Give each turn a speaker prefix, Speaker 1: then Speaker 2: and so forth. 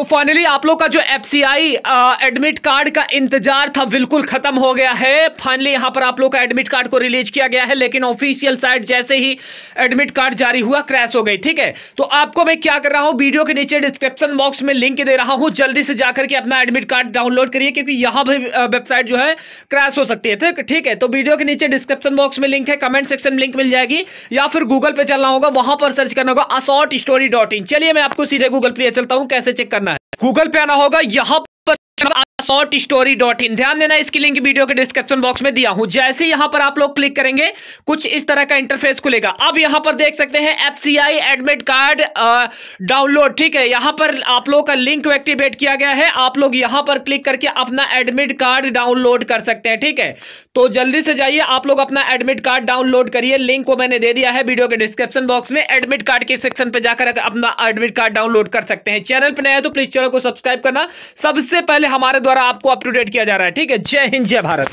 Speaker 1: तो फाइनली आप लोग का जो एफसीआई एडमिट कार्ड का इंतज़ार था, बिल्कुल खत्म हो गया है। फाइनली यहाँ पर आप लोग का एडमिट कार्ड को रिलीज़ किया गया है, लेकिन ऑफिशियल साइट जैसे ही एडमिट कार्ड जारी हुआ क्रैश हो गई, ठीक है? तो आपको मैं क्या कर रहा हूँ वीडियो के नीचे डिस्क्रिप्शन बॉक्स में लिंक दे रहा हूँ, जल्दी से जाकर के अपना एडमिट कार्ड डाउनलोड करिए, क्योंकि यहाँ पर वेबसाइट जो है क्रैश हो सकती है, ठीक है? तो वीडियो के नीचे डिस्क्रिप्शन बॉक्स में लिंक है कमेंट सेक्शन में लिंक मिल जाएगी, या फिर गूगल पे चलना होगा, वहाँ पर सर्च करना होगा असॉट स्टोरी डॉट इन चलिए मैं आपको सीधे गूगल पे चलता हूँ, कैसे चेक करना गूगल पे आना होगा यहाँ शॉर्ट स्टोरी डॉट इन। ध्यान देना, इसकी लिंक वीडियो के डिस्क्रिप्शन बॉक्स में दिया हूँ। जैसे यहाँ पर आप लोग क्लिक करेंगे, कुछ इस तरह का इंटरफेस खुलेगा। अब यहाँ पर देख सकते हैं एफसीआई एडमिट कार्ड डाउनलोड ठीक है, यहाँ पर आप लोग का लिंक एक्टिवेट किया गया है। आप लोग यहाँ पर क्लिक करके अपना एडमिट कार्ड डाउनलोड कर सकते हैं। ठीक है तो जल्दी से जाइए, आप लोग अपना एडमिट कार्ड डाउनलोड करिए। लिंक को मैंने दे दिया है वीडियो के डिस्क्रिप्शन बॉक्स में। एडमिट कार्ड के सेक्शन पर जाकर अपना एडमिट कार्ड डाउनलोड कर सकते हैं। चैनल पर नया तो प्लीज़ चैनल को सब्सक्राइब करना। सबसे पहले हमारे द्वारा आपको अपटूडेट किया जा रहा है। ठीक है? जय हिंद जय भारत।